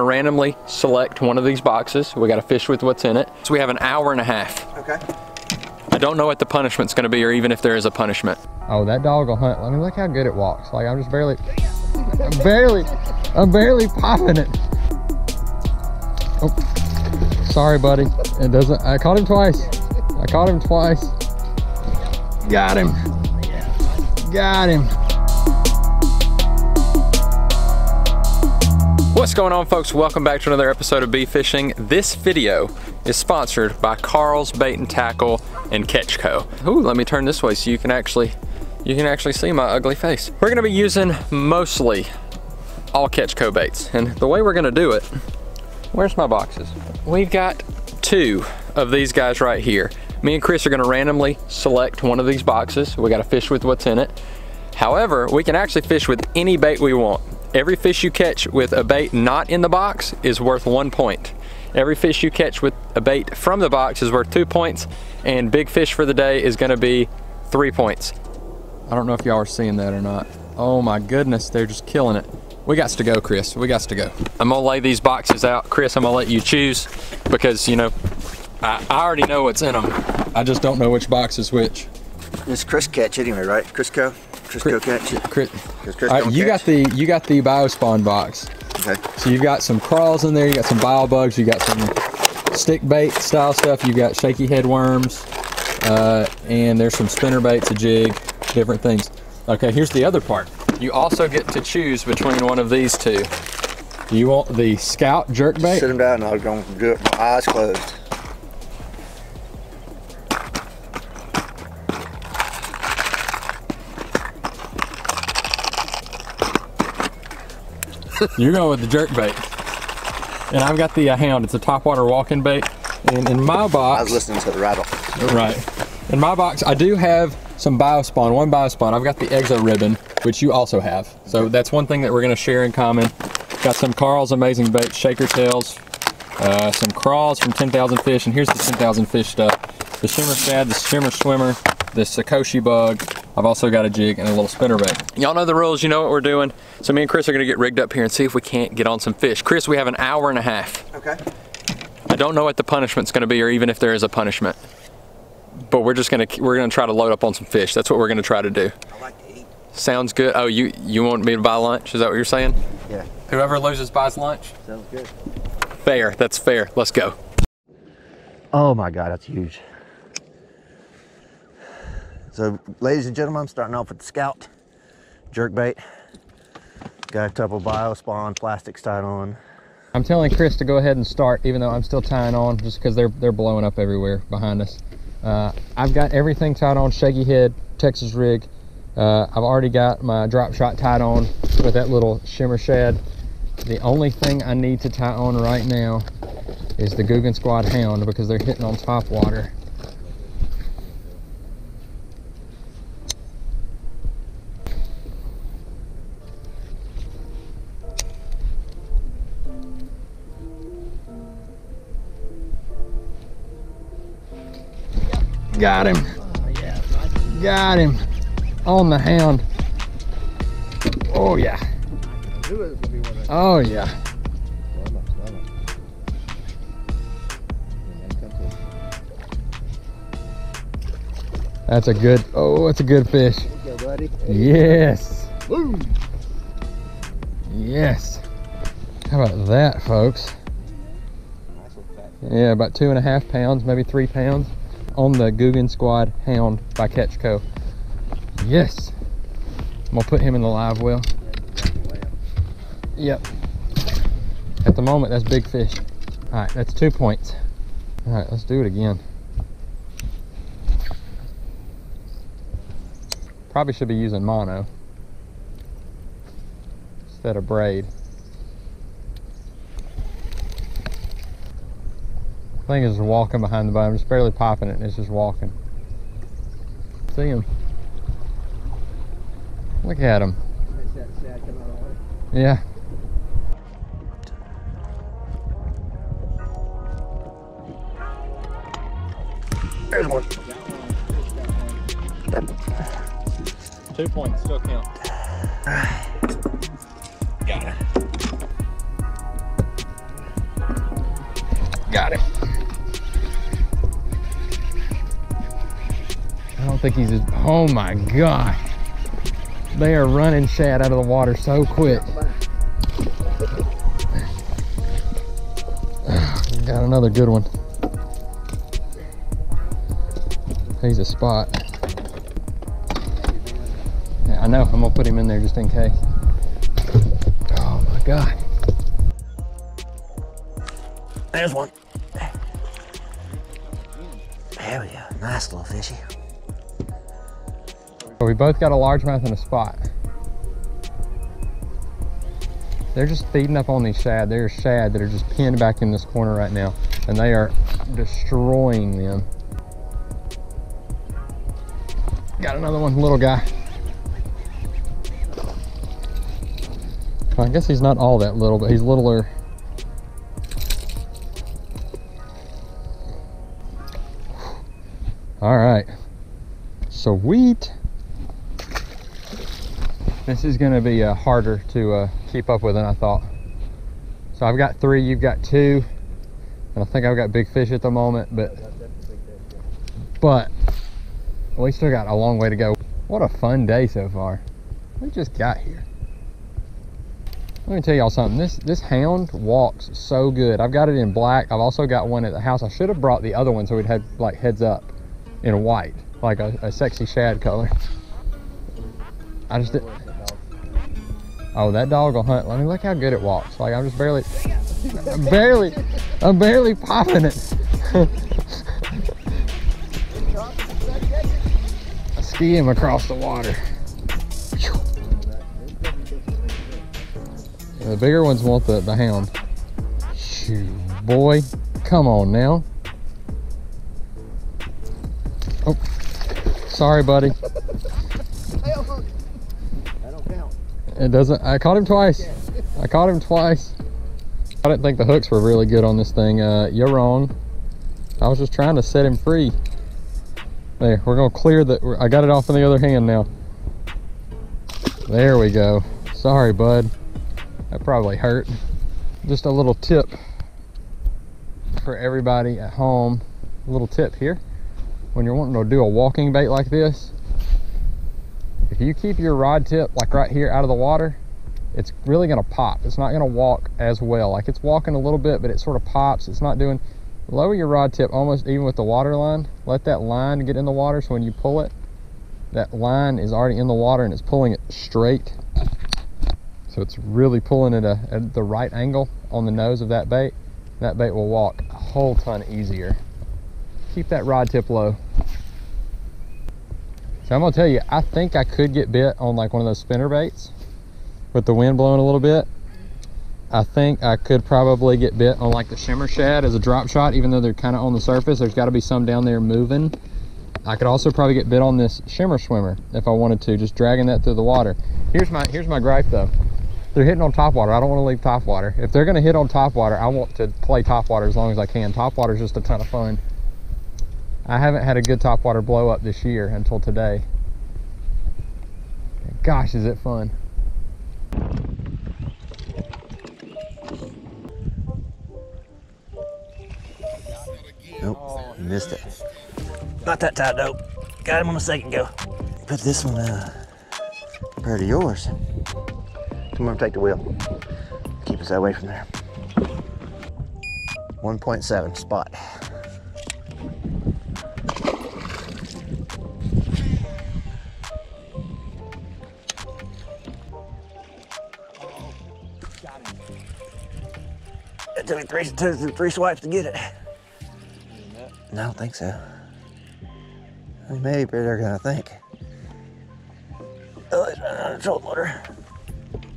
gonna randomly select one of these boxes. We gotta fish with what's in it. So we have an hour and a half. Okay. I don't know what the punishment's gonna be or even if there is a punishment. Oh, that dog will hunt. I mean, look how good it walks. Like, I'm just barely, I'm barely, I'm barely popping it. Oh, sorry, buddy. It doesn't, I caught him twice. I caught him twice. Got him. Got him. What's going on folks? Welcome back to another episode of B Fishing. This video is sponsored by Karl's Bait and Tackle and Catch Co. Ooh, let me turn this way so you can actually you can actually see my ugly face. We're gonna be using mostly all Catch Co baits. And the way we're gonna do it, where's my boxes? We've got two of these guys right here. Me and Chris are gonna randomly select one of these boxes. We gotta fish with what's in it. However, we can actually fish with any bait we want. Every fish you catch with a bait not in the box is worth one point. Every fish you catch with a bait from the box is worth two points, and big fish for the day is gonna be three points. I don't know if y'all are seeing that or not. Oh my goodness, they're just killing it. We got to go, Chris. We got to go. I'm gonna lay these boxes out. Chris, I'm gonna let you choose because, you know, I, I already know what's in them. I just don't know which box is which. It's Chris catch anyway, right? Crisco? Catch it. Chris, 'Cause Chris all right, you got the you got the biospawn box. Okay. So you've got some crawls in there, you got some bio bugs, you got some stick bait style stuff, You've got shaky head worms, uh, and there's some spinner baits, a jig, different things. Okay, here's the other part. You also get to choose between one of these two. Do you want the scout jerk bait? Sit him down and I'll go and do it with my eyes closed. You're going with the jerk bait. And I've got the uh, hound. It's a topwater walking bait. And in my box. I was listening to the rattle. Right. In my box, I do have some Biospawn, one Biospawn. I've got the Exo Ribbon, which you also have. So that's one thing that we're gonna share in common. Got some Karl's Amazing Bait Shaker Tails, uh, some crawls from 10,000 Fish, and here's the 10,000 Fish stuff. The Shimmer Shad, the Shimmer Swimmer, the Sakoshi Bug. I've also got a jig and a little spinner bait. Y'all know the rules, you know what we're doing. So me and Chris are gonna get rigged up here and see if we can't get on some fish. Chris, we have an hour and a half. Okay. I don't know what the punishment's going to be, or even if there is a punishment. But we're just gonna we're gonna try to load up on some fish. That's what we're gonna try to do. I like to eat. Sounds good. Oh, you you want me to buy lunch? Is that what you're saying? Yeah. Whoever loses buys lunch. Sounds good. Fair. That's fair. Let's go. Oh my God, that's huge. So, ladies and gentlemen, I'm starting off with the Scout jerk bait. Got a couple Biospawn plastics tied on. I'm telling Chris to go ahead and start, even though I'm still tying on, just because they're they're blowing up everywhere behind us. Uh, I've got everything tied on, shaky head, Texas rig. Uh, I've already got my drop shot tied on with that little shimmer shad. The only thing I need to tie on right now is the Googan Squad Hound because they're hitting on top water. Got him. Got him. On the hound. Oh yeah. Oh yeah. That's a good, oh, that's a good fish. Yes. Yes. How about that, folks? Yeah, about two and a half pounds, maybe three pounds on the Googan Squad Hound by Catch Co. Yes. I'm gonna put him in the live well. Yep. At the moment, that's big fish. All right, that's two points. All right, let's do it again. Probably should be using mono instead of braid. Thing is walking behind the boat. I'm just barely popping it and it's just walking. See him. Look at him. Yeah. There's one. Two points. Still count. Got it. Got him. Think he's. Oh my god. They are running shad out of the water so quick. Got another good one. He's a spot. Yeah, I know. I'm gonna put him in there just in case. Oh my god. There's one. There we go. Nice little fishy. We both got a largemouth in a spot. They're just feeding up on these shad. They're shad that are just pinned back in this corner right now, and they are destroying them. Got another one, little guy. I guess he's not all that little, but he's littler. All right, sweet. This is gonna be uh, harder to uh, keep up with than I thought. So I've got three, you've got two, and I think I've got big fish at the moment, but but we still got a long way to go. What a fun day so far. We just got here. Let me tell y'all something. This this hound walks so good. I've got it in black. I've also got one at the house. I should have brought the other one so we'd have like heads up in white, like a, a sexy shad color. I just did. Oh, that dog will hunt. Let me look how good it walks. Like I'm just barely, I'm barely, I'm barely popping it. I ski him across the water. The bigger ones want the, the hound. Shoo, boy, come on now. Oh, sorry, buddy. It doesn't. I caught him twice. I caught him twice. I didn't think the hooks were really good on this thing. Uh, you're wrong. I was just trying to set him free. There, we're gonna clear the. I got it off in the other hand now. There we go. Sorry, bud. That probably hurt. Just a little tip for everybody at home. A little tip here. When you're wanting to do a walking bait like this, if you keep your rod tip like right here out of the water, it's really gonna pop. It's not gonna walk as well. Like it's walking a little bit, but it sort of pops. It's not doing, lower your rod tip almost even with the water line. Let that line get in the water so when you pull it, that line is already in the water and it's pulling it straight. So it's really pulling it a, at the right angle on the nose of that bait. That bait will walk a whole ton easier. Keep that rod tip low. So I'm gonna tell you, I think I could get bit on like one of those spinner baits with the wind blowing a little bit. I think I could probably get bit on like the shimmer shad as a drop shot, even though they're kind of on the surface. There's gotta be some down there moving. I could also probably get bit on this shimmer swimmer if I wanted to, just dragging that through the water. Here's my here's my gripe though. They're hitting on top water. I don't want to leave top water. If they're gonna hit on top water, I want to play top water as long as I can. Top water is just a ton of fun. I haven't had a good top water blow up this year until today. Gosh, is it fun. Nope, you missed it. Not that tight, dope. Got him on a second go. Put this one uh, compared to yours. Come on, take the wheel. Keep us away from there. 1.7 spot. Took me three, two, three swipes to get it. No, I don't think so. I mean, maybe better than I think. Uh, oh, it's running out of trout water.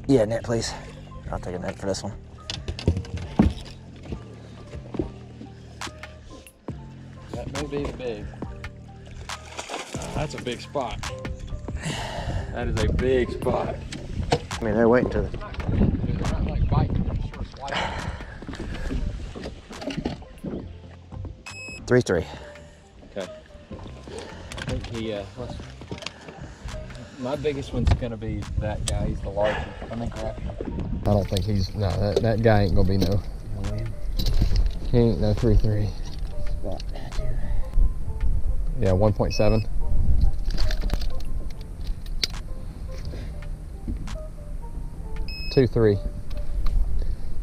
Yeah, net, please. I'll take a net for this one. That may be big. That's a big spot. That is a big spot. I mean, they're waiting to. Three, three. Okay. I think he, uh, let's, my biggest one's gonna be that guy. He's the largest. I think, right? I don't think he's, no, that, that guy ain't gonna be no. He ain't no 3-3. Spot. Yeah, 1.7. Two, three.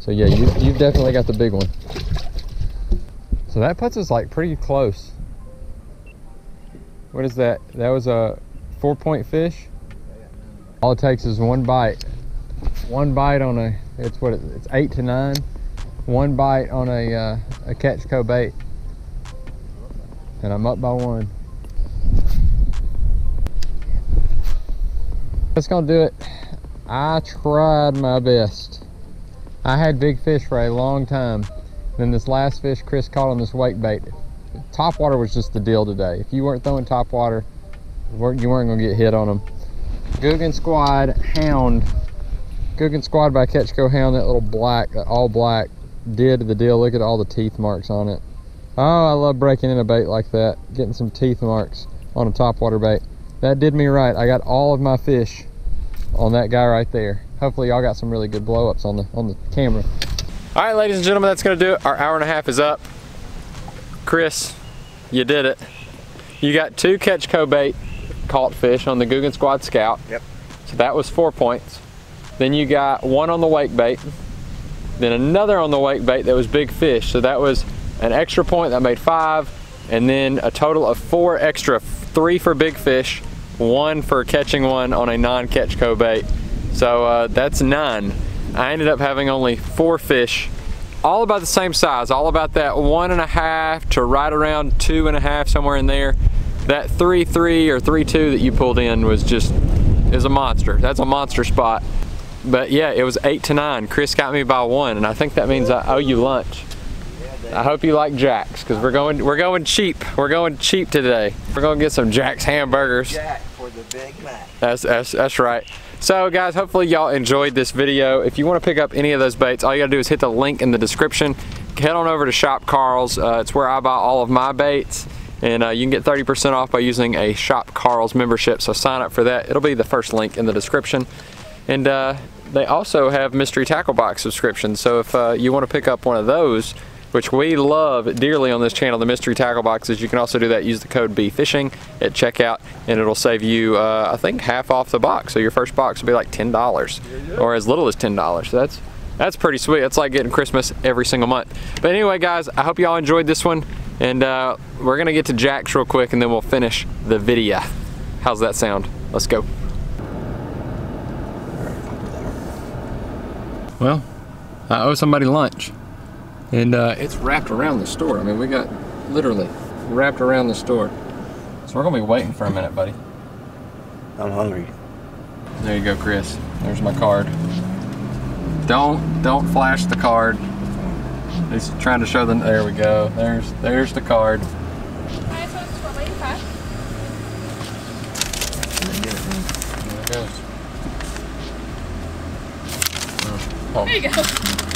So yeah, you, you've definitely got the big one. So that puts us like pretty close. What is that? That was a four point fish. All it takes is one bite. One bite on a, it's what, it- it's eight to nine. One bite on a, uh, a catch co bait. And I'm up by one. That's gonna do it. I tried my best. I had big fish for a long time. Then this last fish Chris caught on this wake bait. Top water was just the deal today. If you weren't throwing top water, you weren't gonna get hit on them. Googan Squad Hound. Googan Squad by Catch Co Hound, that little black, that all black, did the deal. Look at all the teeth marks on it. Oh, I love breaking in a bait like that, getting some teeth marks on a top water bait. That did me right. I got all of my fish on that guy right there. Hopefully y'all got some really good blow ups on the on the camera. All right, ladies and gentlemen, that's gonna do it. Our hour and a half is up. Chris, you did it. You got two catch co bait caught fish on the Googan Squad Scout. Yep. So that was four points. Then you got one on the wake bait. Then another on the wake bait that was big fish. So that was an extra point that made five. And then a total of four extra, three for big fish, one for catching one on a non-catch co bait. So uh, that's nine. I ended up having only four fish, all about the same size, all about that one and a half to right around two and a half, somewhere in there. That three three or three two that you pulled in was just is a monster. That's a monster spot. But yeah, it was eight to nine. Chris got me by one, and I think that means I owe you lunch. I hope you like Jack's because we're going we're going cheap. We're going cheap today. We're gonna get some Jack's hamburgers. Jack for the Big Mac. That's, that's, that's right. So guys, hopefully y'all enjoyed this video. If you want to pick up any of those baits, all you gotta do is hit the link in the description. Head on over to Shop Karl's. Uh, it's where I buy all of my baits. And uh, you can get 30% off by using a Shop Karl's membership. So sign up for that. It'll be the first link in the description. And uh, they also have Mystery Tackle Box subscriptions. So if uh, you want to pick up one of those, which we love dearly on this channel, the mystery tackle boxes. You can also do that, use the code BFishing at checkout, and it'll save you, uh, I think, half off the box. So your first box will be like $10, or as little as $10. So that's, that's pretty sweet. It's like getting Christmas every single month. But anyway, guys, I hope y'all enjoyed this one, and uh, we're gonna get to Jack's real quick, and then we'll finish the video. How's that sound? Let's go. Well, I owe somebody lunch. And uh, it's wrapped around the store. I mean, we got literally wrapped around the store. So we're gonna be waiting for a minute, buddy. I'm hungry. There you go, Chris. There's my card. Don't don't flash the card. He's trying to show them. There we go. There's there's the card. Highest one is for lady. There it goes. Oh, There you go.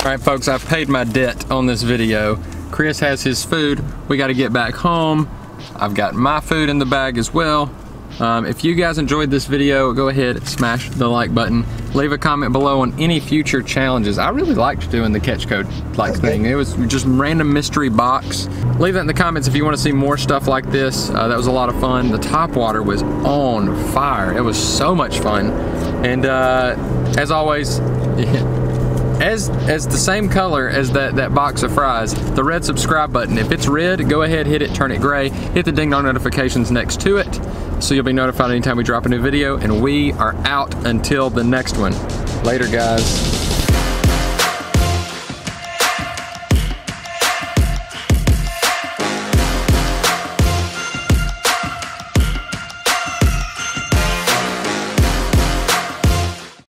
All right, folks, I've paid my debt on this video. Chris has his food. We got to get back home. I've got my food in the bag as well. Um, if you guys enjoyed this video, go ahead and smash the like button. Leave a comment below on any future challenges. I really liked doing the catch code like thing. It was just random mystery box. Leave that in the comments if you want to see more stuff like this. Uh, that was a lot of fun. The top water was on fire. It was so much fun. And uh, as always, as as the same color as that that box of fries the red subscribe button. If it's red go ahead hit it turn it gray hit the ding dong notifications next to it so you'll be notified anytime we drop a new video and we are out until the next one. Later guys